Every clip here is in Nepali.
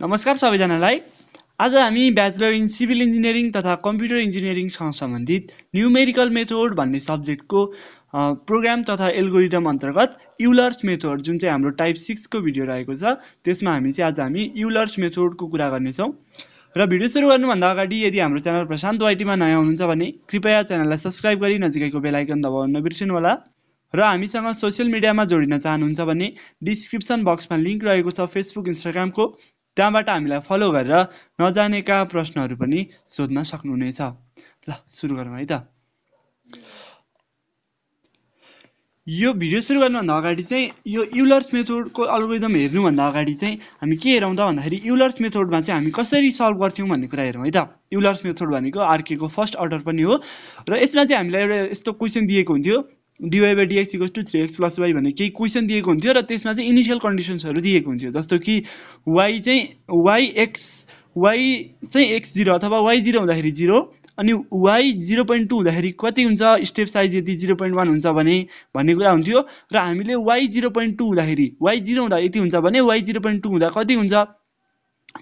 नमस्कार सबैजनालाई। आज हामी ब्याचलर इन सिभिल इन्जिनियरिङ तथा कम्प्युटर इन्जिनियरिङसँग सम्बन्धित न्युमेरिकल मेथोड भन्ने सब्जेक्टको प्रोग्राम तथा एल्गोरिदम अन्तर्गत युलर्स मेथोड जुन चाहिँ हाम्रो टाइप सिक्सको भिडियो रहेको छ त्यसमा हामी चाहिँ आज हामी युलर्स मेथोडको कुरा गर्नेछौँ। र भिडियो सुरु गर्नुभन्दा अगाडि यदि हाम्रो च्यानल प्रशान्त वाइटीमा नयाँ हुनुहुन्छ भने कृपया च्यानललाई सब्सक्राइब गरी नजिकैको बेलायकन दबाउन नबिर्सिनु होला र हामीसँग सोसियल मिडियामा जोडिन चाहनुहुन्छ भने डिस्क्रिप्सन बक्समा लिङ्क रहेको छ फेसबुक इन्स्टाग्रामको। त्यहाँबाट हामीलाई फलो गरेर नजानेका प्रश्नहरू पनि सोध्न सक्नुहुनेछ। ल सुरु गरौँ है त। यो भिडियो सुरु गर्नुभन्दा अगाडि चाहिँ यो युलर्स मेथोडको अल्गोरिदम हेर्नुभन्दा अगाडि चाहिँ हामी के हेरौँ त भन्दाखेरि युलर्स मेथोडमा चाहिँ हामी कसरी सल्भ गर्थ्यौँ भन्ने कुरा हेरौँ है त। युलर्स मेथोड भनेको आर्केको फर्स्ट अर्डर पनि हो। र यसमा चाहिँ हामीलाई एउटा यस्तो क्वेसन दिएको हुन्थ्यो। Dy by dx equals to three x plus y भन्ने केही क्वेसन दिएको हुन्थ्यो र त्यसमा चाहिँ इनिसियल कन्डिसन्सहरू दिएको हुन्थ्यो। जस्तो कि वाइ चाहिँ वाइ एक्स वाइ चाहिँ एक्स जिरो अथवा वाइ जिरो हुँदाखेरि जिरो अनि वाइ जिरो पोइन्ट टू हुँदाखेरि कति हुन्छ? स्टेप साइज यदि जिरो पोइन्ट वान हुन्छ भने भन्ने कुरा हुन्थ्यो र हामीले वाइ जिरो पोइन्ट टू हुँदाखेरि वाइ जिरो हुँदा यति हुन्छ भने वाइ जिरो पोइन्ट टू हुँदा कति हुन्छ?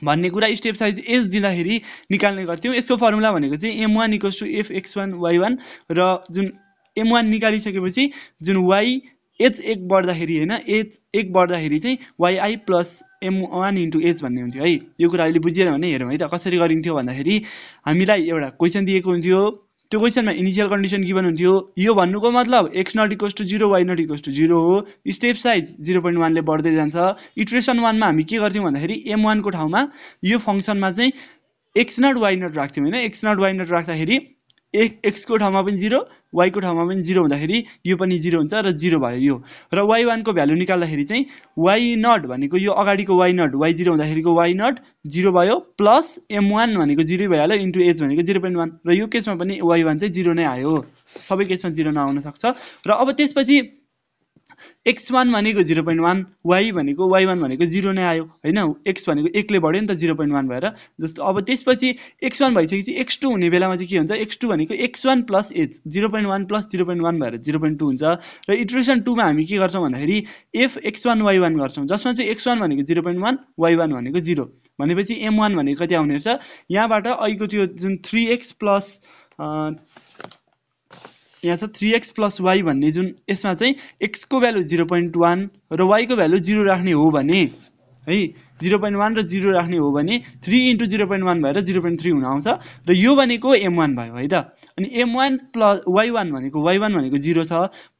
भन्ने कुरा स्टेप साइज एज दिँदाखेरि निकाल्ने गर्थ्यौँ। यसको फर्मुला भनेको चाहिँ m one equals to f x one y one र जुन एम वान निकालिसकेपछि जुन वाइ एच एक बढ्दाखेरि होइन एच एक बढ्दाखेरि चाहिँ yi plus m one into h भन्ने हुन्थ्यो है। यो कुरा अहिले बुझिएन भने हेरौँ है त कसरी गरिन्थ्यो भन्दाखेरि हामीलाई एउटा क्वेसन दिएको हुन्थ्यो। त्यो क्वेसनमा इनिसियल कन्डिसन गिभन हुन्थ्यो यो भन्नुको मतलब x naught equals to zero y naught equals to zero हो। स्टेप साइज जिरो पोइन्ट वानले बढ्दै जान्छ। इट्रेसन वानमा हामी के गर्थ्यौँ भन्दाखेरि एम वानको ठाउँमा यो फङ्सनमा चाहिँ एक्स नट वाइ नट राख्थ्यौँ होइन? एक्स नट वाइ नट राख्दाखेरि एक एक्सको ठाउँमा पनि जिरो वाइको ठाउँमा पनि जिरो हुँदाखेरि यो पनि जिरो हुन्छ र जिरो भयो यो। र वाइ वानको भ्यालु निकाल्दाखेरि चाहिँ वाइ नट भनेको यो अगाडिको वाइ नट वाइ जिरो हुँदाखेरिको वाइ नट जिरो भयो प्लस एम वान भनेको जिरो भइहाल्यो इन्टु एच भनेको जिरो पोइन्ट वान र यो केसमा पनि वाइ वान चाहिँ जिरो नै आयो। सबै केसमा जिरो नआउन सक्छ। र अब त्यसपछि एक्स वान भनेको जिरो पोइन्ट वान वाइ भनेको वाइ वान भनेको जिरो नै आयो होइन? एक्स भनेको एकले बढ्यो नि त जिरो पोइन्ट वान भएर। जस्तो अब त्यसपछि एक्स वान भइसकेपछि एक्स टू हुने बेलामा चाहिँ के हुन्छ? एक्स टू भनेको x one plus h zero point one plus zero point one भएर जिरो पोइन्ट टू हुन्छ। र इट्रेसन टूमा हामी के गर्छौँ भन्दाखेरि f x one y one गर्छौँ। जसमा चाहिँ एक्स वान भनेको zero point one y one भनेको जिरो भनेपछि एम वान भनेको कति आउने रहेछ? यहाँबाट अहिलेको त्यो जुन थ्री एक्स प्लस यहाँ छ थ्री एक्स प्लस वाइ भन्ने जुन यसमा चाहिँ एक्सको भ्यालु जिरो पोइन्ट वान र वाइको भ्यालु जिरो राख्ने हो भने है जिरो पोइन्ट वान र जिरो राख्ने हो भने three into zero point one भएर जिरो पोइन्ट थ्री हुन आउँछ र यो भनेको एम वान भयो है त? अनि m one plus y one भनेको वाइ वान भनेको जिरो छ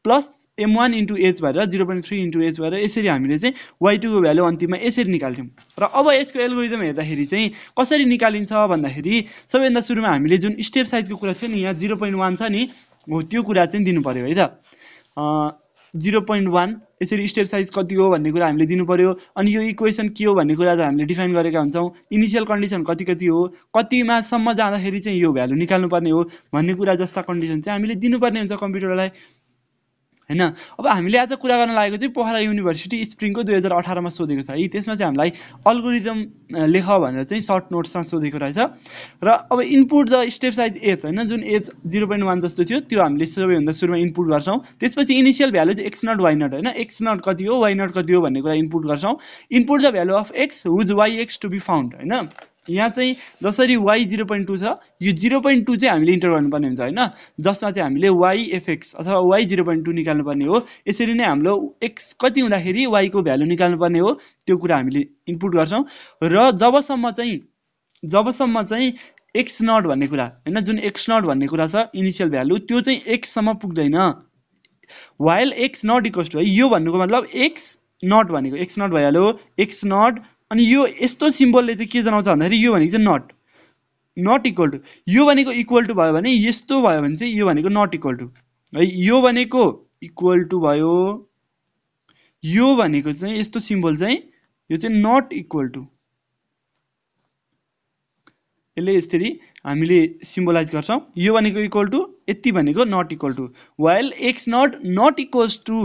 plus m one into h भएर zero point three into h भएर यसरी हामीले चाहिँ वाइ टूको भ्यालु अन्तिममा यसरी निकाल्थ्यौँ। र अब यसको एल्गोरिदम हेर्दाखेरि चाहिँ कसरी निकालिन्छ भन्दाखेरि सबैभन्दा सुरुमा हामीले जुन स्टेप साइजको कुरा थियो नि यहाँ जिरो पोइन्ट वान छ नि हो त्यो कुरा चाहिँ दिनु पऱ्यो है त? जिरो पोइन्ट वान यसरी स्टेप साइज कति हो भन्ने कुरा हामीले दिनु पऱ्यो अनि यो इक्वेसन के हो भन्ने कुरा त हामीले डिफाइन गरेका हुन्छौँ। इनिसियल कन्डिसन कति कति हो कतिमासम्म जाँदाखेरि चाहिँ यो भ्यालु निकाल्नुपर्ने हो भन्ने कुरा जस्ता कन्डिसन चाहिँ हामीले दिनुपर्ने हुन्छ कम्प्युटरलाई। होइन? अब हामीले आज कुरा गर्न लागेको चाहिँ पोखरा युनिभर्सिटी स्प्रिङको दुई हजार अठारमा सोधेको छ। है त्यसमा चाहिँ हामीलाई अल्गोरिदम लेख भनेर चाहिँ सर्ट नोट्समा सोधेको रहेछ। र अब input the step size as होइन? जुन एज जिरो पोइन्ट वान जस्तो थियो त्यो हामीले सबैभन्दा सुरुमा इनपुट गर्छौँ। त्यसपछि इनिसियल भ्यालु चाहिँ एक्स नट वाइ नट होइन? एक्स नट कति हो वाइ नट कति हो भन्ने कुरा इनपुट गर्छौँ। Input the value of x whose y x to be found होइन? यहाँ चाहिँ जसरी वाइ जिरो पोइन्ट टू छ यो जिरो पोइन्ट टू चाहिँ हामीले इन्टर गर्नुपर्ने हुन्छ होइन? जसमा चाहिँ हामीले वाइ एफएक्स अथवा वाइ जिरो पोइन्ट टू निकाल्नुपर्ने हो। यसरी नै हाम्रो एक्स कति हुँदाखेरि वाइको भ्यालु निकाल्नुपर्ने हो त्यो कुरा हामीले इनपुट गर्छौँ। र जबसम्म चाहिँ जबसम्म चाहिँ एक्स नट भन्ने कुरा होइन? जुन एक्स नट भन्ने कुरा छ इनिसियल भ्यालु त्यो चाहिँ एक्ससम्म पुग्दैन। While x naught equals to है यो भन्नुको मतलब एक्स नट भनेको एक्स नट भइहाल्यो। एक्स नट अनि यो यस्तो सिम्बलले चाहिँ के जनाउँछ भन्दाखेरि यो भनेको चाहिँ नट नट इक्वल टु यो भनेको इक्वल टु भयो भने यस्तो भयो भने चाहिँ यो भनेको नट इक्वल टु है यो भनेको इक्वल टु भयो। यो भनेको चाहिँ यस्तो सिम्बल चाहिँ यो चाहिँ नट इक्वल टु यसले यसरी हामीले सिम्बलाइज गर्छौँ। यो भनेको इक्वल टु यति भनेको naught equal to while x naught naught equals to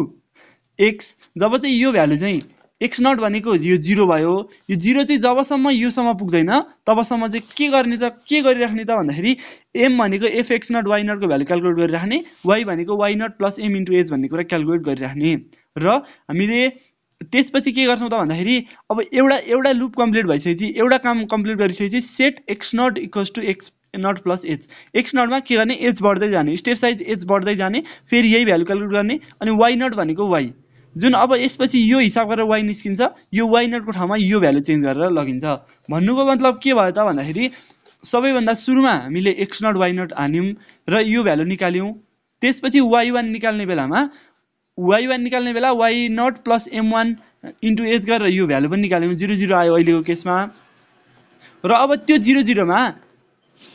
x जब चाहिँ यो भ्यालु चाहिँ एक्स नट भनेको यो जिरो भयो। यो जिरो चाहिँ जबसम्म योसम्म पुग्दैन तबसम्म चाहिँ के गर्ने त के गरिराख्ने त भन्दाखेरि एम भनेको एफ एक्स नट वाइ नटको भ्यालु क्यालकुलेट गरिराख्ने वाइ भनेको y naught plus m into h भन्ने कुरा क्यालकुलेट गरिराख्ने। र हामीले त्यसपछि के गर्छौँ त भन्दाखेरि अब एउटा एउटा लुप कम्प्लिट भइसकेपछि एउटा काम कम्प्लिट गरिसकेपछि set x naught equals to x naught plus h x नटमा के गर्ने? एच बढ्दै जाने। स्टेप साइज एच बढ्दै जाने फेरि यही भ्यालु क्यालकुलेट गर्ने अनि वाइ नट भनेको वाइ जुन अब यसपछि यो हिसाब गरेर वाइ निस्किन्छ यो वाइ नटको ठाउँमा यो भ्यालु चेन्ज गरेर लगिन्छ। भन्नुको मतलब के भयो त भन्दाखेरि सबैभन्दा सुरुमा हामीले एक्स नट वाइ नट हान्यौँ र यो भ्यालु निकाल्यौँ। त्यसपछि वाइ वान निकाल्ने बेलामा वाइ वान निकाल्ने बेला y naught plus m one into h गरेर यो भ्यालु पनि निकाल्यौँ। जिरो जिरो आयो अहिलेको केसमा र अब त्यो जिरो जिरोमा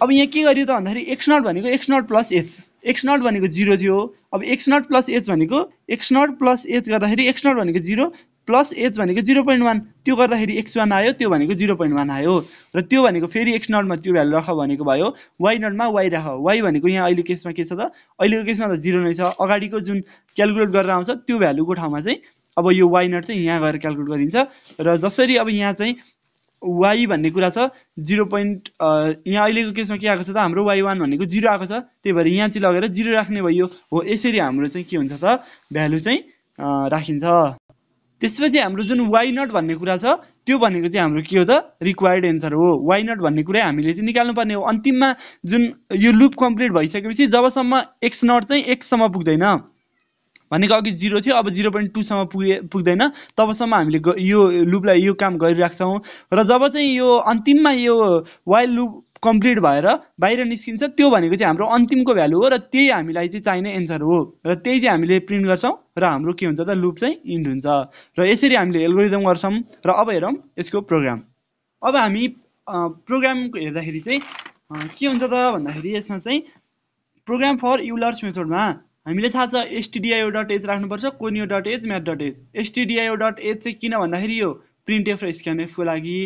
अब यहाँ के गरियो त भन्दाखेरि एक्स नट भनेको x naught plus h x naught भनेको जिरो थियो। अब एक्स नट प्लस एच भनेको एक्स नट प्लस एच गर्दाखेरि एक्स नट भनेको जिरो प्लस एच भनेको जिरो पोइन्ट वान त्यो गर्दाखेरि एक्स वान आयो त्यो भनेको जिरो पोइन्ट वान आयो। र त्यो भनेको फेरि एक्स नटमा त्यो भ्यालु राख भनेको भयो। वाइ नटमा वाइ राख। वाइ भनेको यहाँ अहिले केसमा के छ त? अहिलेको केसमा त जिरो नै छ। अगाडिको जुन क्यालकुलेट गरेर आउँछ त्यो भ्यालुको ठाउँमा चाहिँ अब यो वाइ नट चाहिँ यहाँ गएर क्यालकुलेट गरिन्छ। र जसरी अब यहाँ चाहिँ वाइ भन्ने कुरा छ जिरो पोइन्ट यहाँ अहिलेको केसमा के आएको छ त? हाम्रो वाइ वान भनेको जिरो आएको छ। त्यही भएर यहाँ चाहिँ लगेर जिरो राख्ने भयो। हो यसरी हाम्रो चाहिँ के हुन्छ त? भ्यालु चाहिँ राखिन्छ। त्यसपछि हाम्रो जुन वाइ नट भन्ने कुरा छ त्यो भनेको चाहिँ हाम्रो के हो त? रिक्वायर्ड एन्सर हो। वाइ नट भन्ने कुरा हामीले चाहिँ निकाल्नुपर्ने हो। अन्तिममा जुन यो लुप कम्प्लिट भइसकेपछि जबसम्म एक्स नट चाहिँ एक्ससम्म पुग्दैन। भनेको अघि जिरो थियो अब जिरो पोइन्ट टूसम्म पुगे पुग्दैन। तबसम्म हामीले यो लुपलाई यो काम गरिराख्छौँ र जब चाहिँ यो अन्तिममा यो वाइल लुप कम्प्लिट भएर बाहिर निस्किन्छ त्यो भनेको चाहिँ हाम्रो अन्तिमको भ्यालु हो र त्यही हामीलाई चाहिँ चाहिने एन्सर हो। र त्यही चाहिँ हामीले प्रिन्ट गर्छौँ र हाम्रो के हुन्छ त लुप चाहिँ इन्ड हुन्छ। र यसरी हामीले एल्गोरिदम गर्छौँ र अब हेरौँ यसको प्रोग्राम अब हामी प्रोग्रामको हेर्दाखेरि चाहिँ के हुन्छ त भन्दाखेरि यसमा चाहिँ प्रोग्राम फर युलर्स मेथडमा हामीले थाहा छ एसटिडिआइओ डट एच राख्नुपर्छ conio dot h math dot h. STDIO dot h चाहिँ किन भन्दाखेरि यो प्रिन्ट एफ र स्क्यानएफको लागि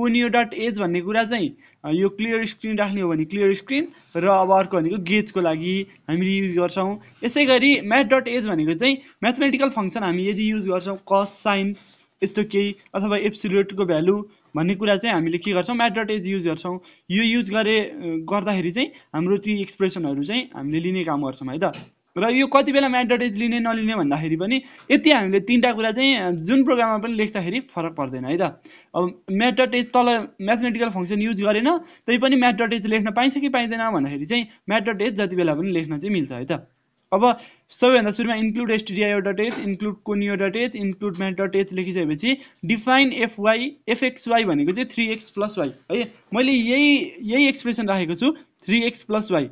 कोनियो डट एच भन्ने कुरा चाहिँ यो क्लियर स्क्रिन राख्ने हो भने क्लियर स्क्रिन र अब अर्को भनेको गेजको लागि हामीले युज गर्छौँ। यसै गरी म्याथ डट एज भनेको चाहिँ म्याथमेटिकल फङ्सन हामी यदि युज गर्छौँ कस साइन यस्तो केही अथवा एप्सुलेटको भ्यालु भन्ने कुरा चाहिँ हामीले के गर्छौँ म्याथ डट एज युज गर्छौँ। यो युज गरे गर्दाखेरि चाहिँ हाम्रो ती एक्सप्रेसनहरू चाहिँ हामीले लिने काम गर्छौँ है त? र यो कति बेला म्याडटेज लिने नलिने भन्दाखेरि पनि यति हामीले तिनवटा कुरा चाहिँ जुन प्रोग्राममा पनि लेख्दाखेरि फरक पर्दैन है त? अब म्याडटेज तल म्याथमेटिकल फङ्सन युज गरेन तै पनि म्याडटेज लेख्न पाइन्छ कि पाइँदैन भन्दाखेरि चाहिँ म्याडटेज जति बेला पनि लेख्न चाहिँ मिल्छ है त? अब सबैभन्दा सुरुमा include STDIO dot h include conio dot h include math dot h लेखिसकेपछि डिफाइन एफवाई एफएक्सवाई भनेको चाहिँ थ्री एक्स प्लस वाई है? मैले यही यही एक्सप्रेसन राखेको छु थ्री एक्स प्लस वाई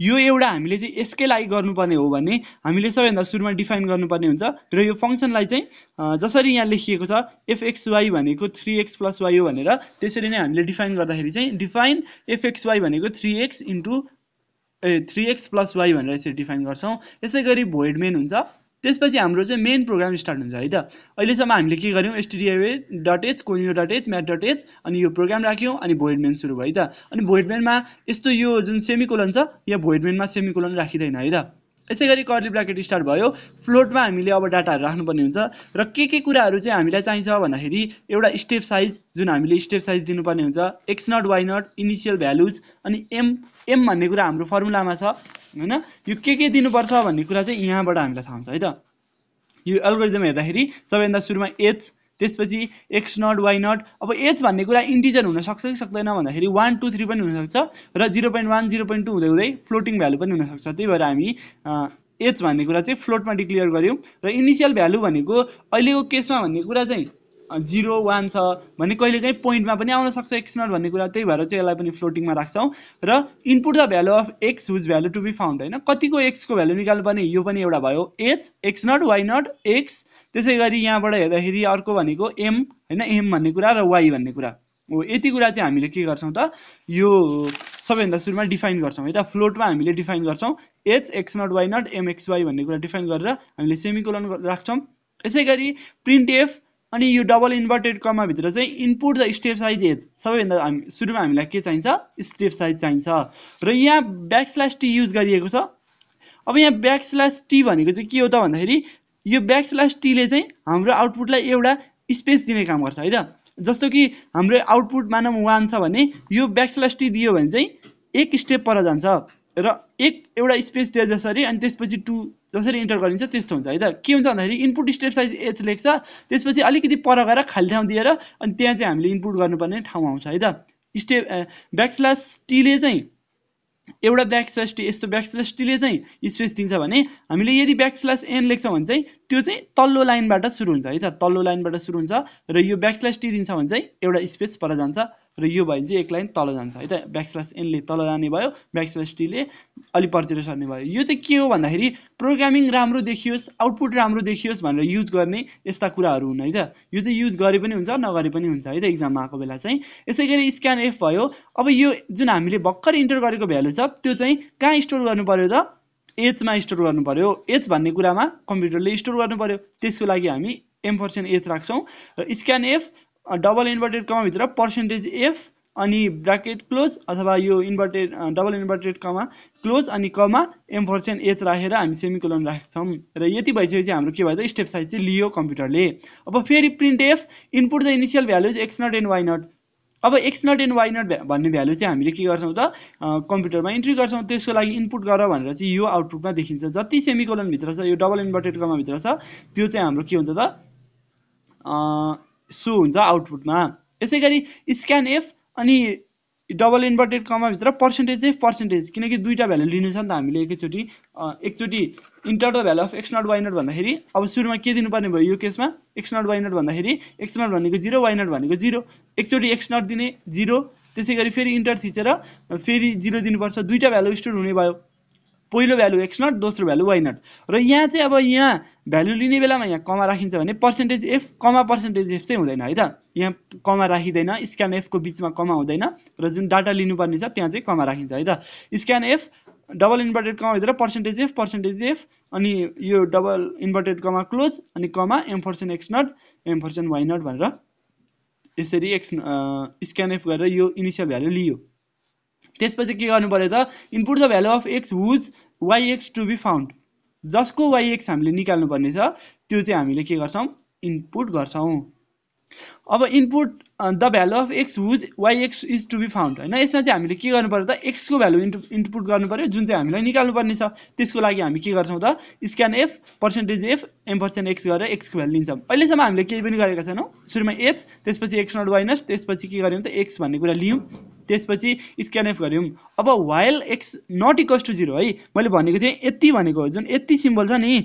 यो एउटा हामीले चाहिँ यसकै लागि गर्नुपर्ने हो भने हामीले सबैभन्दा सुरुमा डिफाइन गर्नुपर्ने हुन्छ। र यो फङ्सनलाई चाहिँ जसरी यहाँ लेखिएको छ एफएक्सवाई भनेको थ्री एक्स प्लस वाई हो भनेर त्यसरी नै हामीले डिफाइन गर्दाखेरि चाहिँ डिफाइन एफएक्सवाई भनेको three x into a three x plus y भनेर यसरी डिफाइन गर्छौँ। यसै गरी भोइड मेन हुन्छ। त्यसपछि हाम्रो चाहिँ मेन प्रोग्राम स्टार्ट हुन्छ है त? अहिलेसम्म हामीले के गर्यौँ STDIO dot h conio dot h math dot h अनि यो प्रोग्राम राख्यौँ अनि भोइडमेन सुरु भयो त? अनि भोइडमेनमा यस्तो यो जुन सेमिकोलन छ यहाँ भोइडमेनमा सेमिकोलन राखिँदैन है त? यसै गरी कर्ली ब्राकेट स्टार्ट भयो। फ्लोटमा हामीले अब डाटाहरू राख्नुपर्ने हुन्छ र के के कुराहरू चाहिँ हामीलाई चाहिन्छ भन्दाखेरि एउटा स्टेप साइज जुन हामीले स्टेप साइज दिनुपर्ने हुन्छ। X not Y not initial values अनि एम एम भन्ने कुरा हाम्रो फर्मुलामा छ। होइन? यो के के दिनुपर्छ भन्ने कुरा चाहिँ यहाँबाट हामीलाई थाहा हुन्छ है त? यो एल्गोरिदम हेर्दाखेरि सबैभन्दा सुरुमा एच त्यसपछि एक्स नट वाइ नट अब एच भन्ने कुरा इन्टिजर हुनसक्छ कि सक्दैन भन्दाखेरि वान टू थ्री पनि हुनसक्छ र zero point one zero point two हुँदै हुँदै फ्लोटिङ भ्यालु पनि हुनसक्छ। त्यही भएर हामी एच भन्ने कुरा चाहिँ फ्लोटमा डिक्लेयर गऱ्यौँ र इनिसियल भ्यालु भनेको अहिलेको केसमा भन्ने कुरा चाहिँ जिरो वान छ भने कहिलेकाहीँ पोइन्टमा पनि आउन सक्छ एक्स नट भन्ने कुरा त्यही भएर चाहिँ यसलाई पनि फ्लोटिङमा राख्छौँ। र input the value of x whose value to be found होइन? कतिको एक्सको भ्यालु निकाल्नुपर्ने यो पनि एउटा भयो। H x naught y naught x त्यसै गरी यहाँबाट हेर्दाखेरि अर्को भनेको एम होइन? एम भन्ने कुरा र वाइ भन्ने कुरा। हो यति कुरा चाहिँ हामीले के गर्छौँ त? यो सबैभन्दा सुरुमा डिफाइन गर्छौँ है त? फ्लोटमा हामीले डिफाइन गर्छौँ। H x naught y naught mxy भन्ने कुरा डिफाइन गरेर हामीले सेमिकोलन राख्छौँ। यसै गरी प्रिन्ट एफ अनि यो डबल इन्भर्टेड कमाभित्र चाहिँ input the step size as सबैभन्दा हामी सुरुमा हामीलाई के चाहिन्छ? स्टेप साइज चाहिन्छ। र यहाँ ब्याक स्ल्यास टी युज गरिएको छ। अब यहाँ ब्याक स्ल्यास टी भनेको चाहिँ के हो त भन्दाखेरि यो ब्याक स्ल्यास टीले चाहिँ हाम्रो आउटपुटलाई एउटा स्पेस दिने काम गर्छ है त जस्तो कि हाम्रो आउटपुट मानौँ वान छ भने यो ब्याक स्ल्यास टी दियो भने चाहिँ एक स्टेप पर जान्छ। र एक एउटा स्पेस दिए जसरी अनि त्यसपछि टु जसरी इन्टर गरिन्छ त्यस्तो हुन्छ है त? के हुन्छ भन्दाखेरि इनपुट स्टेप साइज एच लेख्छ त्यसपछि अलिकति पर गएर खाली ठाउँ दिएर अनि त्यहाँ चाहिँ हामीले इनपुट गर्नुपर्ने ठाउँ आउँछ है त? स्टेप ब्याकस्ल्यास टीले चाहिँ एउटा ब्याकस्ल्यास टी यस्तो ब्याकस्ल्यास टीले चाहिँ स्पेस दिन्छ भने हामीले यदि ब्याकस्ल्यास एन लेख्छौँ भने चाहिँ त्यो चाहिँ तल्लो लाइनबाट सुरु हुन्छ है त? तल्लो लाइनबाट सुरु हुन्छ र यो ब्याकस्ल्यास टी दिन्छ भने चाहिँ एउटा स्पेस पर जान्छ। र यो भयो भने चाहिँ एक लाइन तल जान्छ। है त ब्याकस्ल्यास एनले तल जाने भयो ब्याकस्ल्यास टीले अलिक पर्तिर सर्ने भयो। यो चाहिँ के हो भन्दाखेरि प्रोग्रामिङ राम्रो देखियोस् आउटपुट राम्रो देखियोस् भनेर युज गर्ने यस्ता कुराहरू हुन् है त। यो चाहिँ युज गरे पनि हुन्छ नगरे पनि हुन्छ है त इक्जाममा आएको बेला चाहिँ। यसै गरी स्क्यान एफ भयो। अब यो जुन हामीले भर्खर इन्टर गरेको भ्यालु छ त्यो चाहिँ कहाँ स्टोर गर्नु पऱ्यो त? एचमा स्टोर गर्नु पऱ्यो एच भन्ने कुरामा कम्प्युटरले स्टोर गर्नु पऱ्यो त्यसको लागि हामी एम पर्सेन्ट एच राख्छौँ। र स्क्यान एफ डबल इन्भर्टेड कमाभित्र पर्सेन्टेज एफ अनि ब्राकेट क्लोज अथवा यो inverted double inverted comma close अनि कमा एम पर्सेन्ट एच राखेर हामी सेमिकोलन राख्छौँ। र यति भइसकेपछि हाम्रो के भयो त? स्टेप साइज चाहिँ लियो कम्प्युटरले। अब फेरि print f input the initial value x naught and y naught अब x naught and y naught भन्ने भ्यालु चाहिँ हामीले के गर्छौँ त? कम्प्युटरमा इन्ट्री गर्छौँ त्यसको लागि इनपुट गर भनेर चाहिँ यो आउटपुटमा देखिन्छ। जति सेमिकोलनभित्र छ यो डबल इन्भर्टेड कमाभित्र छ त्यो चाहिँ हाम्रो के हुन्छ त? सो हुन्छ आउटपुटमा। यसै गरी स्क्यान एफ अनि डबल इन्भर्टेड कमाभित्र पर्सेन्टेज चाहिँ पर्सेन्टेज किनकि दुईवटा भ्यालु लिनु छ नि त हामीले एकैचोटि। एकचोटि enter the value of x naught y naught भन्दाखेरि अब सुरुमा के दिनुपर्ने भयो यो केसमा? एक्स नट वाइ नट भन्दाखेरि एक्स नट भनेको जिरो वाइ नट भनेको जिरो एकचोटि एक्स नट दिने जिरो त्यसै गरी फेरि इन्टर थिचेर फेरि जिरो दिनुपर्छ। दुईवटा भ्यालु स्टोर हुने भयो। पहिलो भ्यालु एक्स नट दोस्रो भ्यालु वाइ नट र यहाँ चाहिँ अब यहाँ भ्यालु लिने बेलामा यहाँ कमा राखिन्छ भने percentage F comma percentage F चाहिँ हुँदैन है त? यहाँ कमा राखिँदैन स्क्यान एफको बिचमा कमा हुँदैन र जुन डाटा लिनुपर्ने छ त्यहाँ चाहिँ कमा राखिन्छ है त? स्क्यान एफ डबल इन्भर्टेड कमाभित्र पर्सेन्टेज एफ पर्सेन्टेज एफ अनि यो डबल इन्भर्टेड कमा क्लोज अनि comma ampersand x nought ampersand y nought भनेर यसरी एक्स स्क्यान एफ गरेर यो इनिसियल भ्यालु लियो। त्यसपछि के गर्नु पऱ्यो त? Input the value of x whose y x to be found जसको वाइ एक्स हामीले निकाल्नु पर्ने छ त्यो चाहिँ हामीले के गर्छौँ? इनपुट गर्छौँ। अब input the value of x whose y x is to be found होइन? यसमा चाहिँ हामीले के गर्नु पऱ्यो त? एक्सको भ्यालु इन्टु इनपुट गर्नु पऱ्यो जुन चाहिँ हामीलाई निकाल्नु पर्ने छ। त्यसको लागि हामी के गर्छौँ त? Scanf percentage f ampersand x गरेर एक्सको भ्यालु लिन्छौँ। अहिलेसम्म हामीले केही पनि गरेका छैनौँ। सुरुमा एच त्यसपछि एक्स नट वाइनस त्यसपछि के गर्यौँ त? एक्स भन्ने कुरा लियौँ। त्यसपछि स्क्यान एफ गऱ्यौँ। अब while x nought equals to zero है? मैले भनेको थिएँ यति भनेको जुन यति सिम्बल छ नि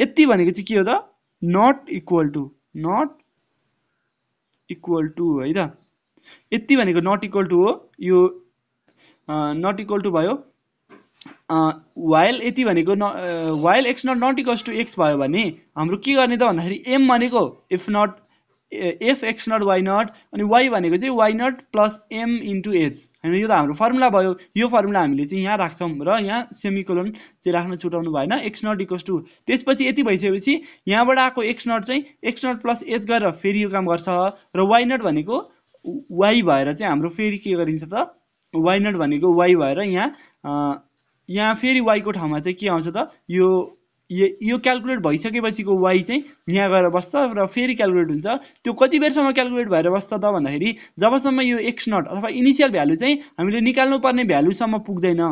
यति भनेको चाहिँ के हो त? Not equal to not equal to है त यति भनेको नट इक्वल टु हो। यो नट इक्वल टु भयो। वाइल यति भनेको न while x nought nought equals to x भयो भने हाम्रो के गर्ने त भन्दाखेरि एम भनेको f nought f x nought y nought अनि वाइ भनेको चाहिँ y nought plus m into h होइन यो त हाम्रो फर्मुला भयो। यो फर्मुला हामीले चाहिँ यहाँ राख्छौँ र यहाँ सेमिकोलोन चाहिँ राख्न छुटाउनु भएन। एक्स नट इक्वस टू त्यसपछि यति भइसकेपछि यहाँबाट आएको एक्स नट चाहिँ एक्स नट प्लस एच गरेर फेरि यो काम गर्छ। र वाइ नट भनेको वाइ भएर चाहिँ हाम्रो फेरि के गरिन्छ त? वाइ नट भनेको वाइ भएर यहाँ यहाँ फेरि वाइको ठाउँमा चाहिँ के आउँछ त? यो यो क्यालकुलेट भइसकेपछिको वाइ चाहिँ यहाँ गएर बस्छ र फेरि क्यालकुलेट हुन्छ। त्यो कति बेरसम्म क्यालकुलेट भएर बस्छ त भन्दाखेरि जबसम्म यो एक्स नट अथवा इनिसियल भ्यालु चाहिँ हामीले निकाल्नु पर्ने भ्यालुसम्म पुग्दैन।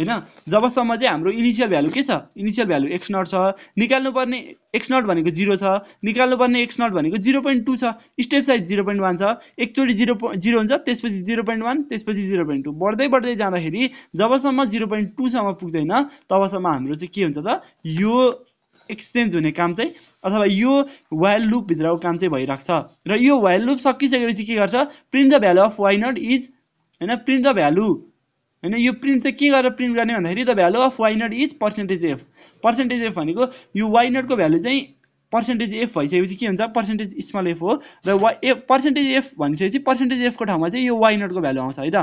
होइन? जबसम्म चाहिँ हाम्रो इनिसियल भ्यालु के छ? इनिसियल भ्यालु एक्स नट छ। निकाल्नु पर्ने एक्स नट भनेको जिरो छ। निकाल्नु पर्ने एक्स नट भनेको जिरो पोइन्ट टू छ। Step size zero point one छ। एकचोटि जिरो जिरो हुन्छ त्यसपछि जिरो पोइन्ट वान त्यसपछि जिरो पोइन्ट टू बढ्दै बढ्दै जाँदाखेरि जबसम्म जिरो पोइन्ट टूसम्म पुग्दैन तबसम्म हाम्रो चाहिँ के हुन्छ त? यो एक्सचेन्ज हुने काम चाहिँ अथवा यो वाइल लुपभित्रको काम चाहिँ भइरहेको छ। र यो वाइल लुप सकिसकेपछि के गर्छ? Print the value of Y not is होइन? प्रिन्ट द भ्यालु होइन यो प्रिन्ट चाहिँ के गरेर प्रिन्ट गर्ने भन्दाखेरि the value of Y not is percentage F percentage F भनेको यो वाइ नटको भ्यालु चाहिँ पर्सेन्टेज एफ भइसकेपछि के हुन्छ? पर्सेन्टेज स्मल एफ हो। र वाइ एफ पर्सेन्टेज एफ भनिसकेपछि पर्सेन्टेज एफको ठाउँमा चाहिँ यो वाइ नटको भ्यालु आउँछ है त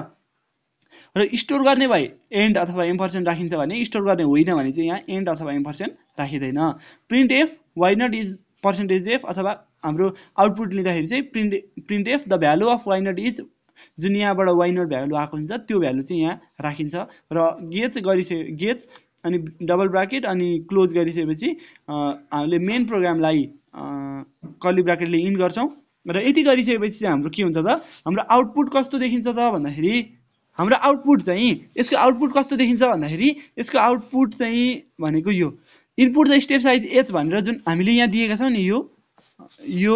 र स्टोर गर्ने भए एन्ड अथवा एम पर्सेन्ट राखिन्छ भने स्टोर गर्ने होइन भने चाहिँ यहाँ एन्ड अथवा am percent राखिँदैन। Printf y nought is percentage f अथवा हाम्रो आउटपुट लिँदाखेरि चाहिँ print printf the value of y nought is जुन यहाँबाट वाइनर भ्यालु आएको हुन्छ त्यो भ्यालु चाहिँ यहाँ राखिन्छ। र गेच गरिसके गेच अनि डबल ब्राकेट अनि क्लोज गरिसकेपछि हामीले मेन प्रोग्रामलाई कली ब्राकेटले इन गर्छौँ। र यति गरिसकेपछि चाहिँ हाम्रो के हुन्छ त? हाम्रो आउटपुट कस्तो देखिन्छ त भन्दाखेरि हाम्रो आउटपुट चाहिँ यसको आउटपुट कस्तो देखिन्छ भन्दाखेरि यसको आउटपुट चाहिँ भनेको यो। Input the step size h भनेर जुन हामीले यहाँ दिएका छौँ नि यो यो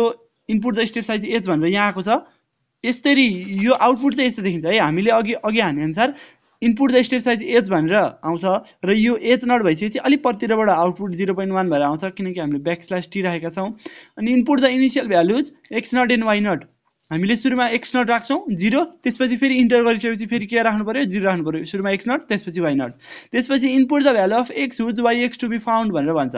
input the step size h भनेर यहाँ आएको छ। यसरी यो आउटपुट चाहिँ यस्तो देखिन्छ है। हामीले अघि अघि हानेअनुसार input the step size h भनेर आउँछ र यो एच नट भइसकेपछि अलिक परतिरबाट आउटपुट जिरो पोइन्ट वान भएर आउँछ किनकि हामीले ब्याक स्ल्यास टी राखेका छौँ। अनि input the initial values x nought and y nought. हामीले सुरुमा एक्स नट राख्छौँ जिरो त्यसपछि फेरि इन्टर गरिसकेपछि फेरि के राख्नु पऱ्यो जिरो राख्नु पऱ्यो सुरुमा एक्स नट त्यसपछि वाइ नट। त्यसपछि input the value of x whose y x to be found भनेर भन्छ।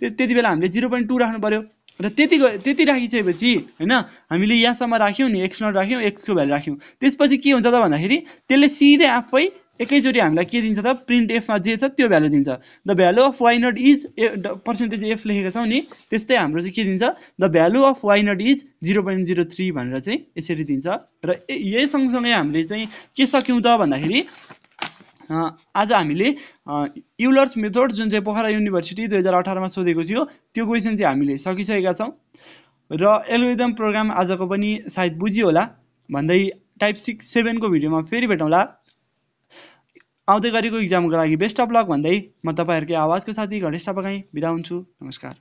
त्यति बेला हामीले जिरो पोइन्ट टू राख्नु पऱ्यो र त्यति त्यति राखिसकेपछि होइन हामीले यहाँसम्म राख्यौँ नि एक्स नट राख्यौँ एक्सको भ्यालु राख्यौँ। त्यसपछि के हुन्छ त भन्दाखेरि त्यसले सिधै आफै एकैचोटि हामीलाई के दिन्छ त प्रिन्ट एफमा जे छ त्यो भ्यालु दिन्छ। The value of y nought is a percentage f लेखेका छौँ नि त्यस्तै हाम्रो चाहिँ के दिन्छ the value of y nought is zero point zero three भनेर चाहिँ यसरी दिन्छ। र यही सँगसँगै हामीले चाहिँ के सक्यौँ त भन्दाखेरि आज हामीले युलर्स मेथड जुन चाहिँ पोखरा युनिभर्सिटी दुई हजार अठारमा सोधेको थियो त्यो क्वेसन चाहिँ हामीले सकिसकेका छौँ। र एल्गोरिदम प्रोग्राम आजको पनि सायद बुझियो होला भन्दै टाइप सिक्स सेभेनको भिडियोमा फेरि भेटौँला। आउँदै गरेको इक्जामको लागि बेस्ट अफ लक भन्दै म तपाईँहरूकै आवाजको साथी घटेश टापाकाई बिदा हुन्छु। नमस्कार।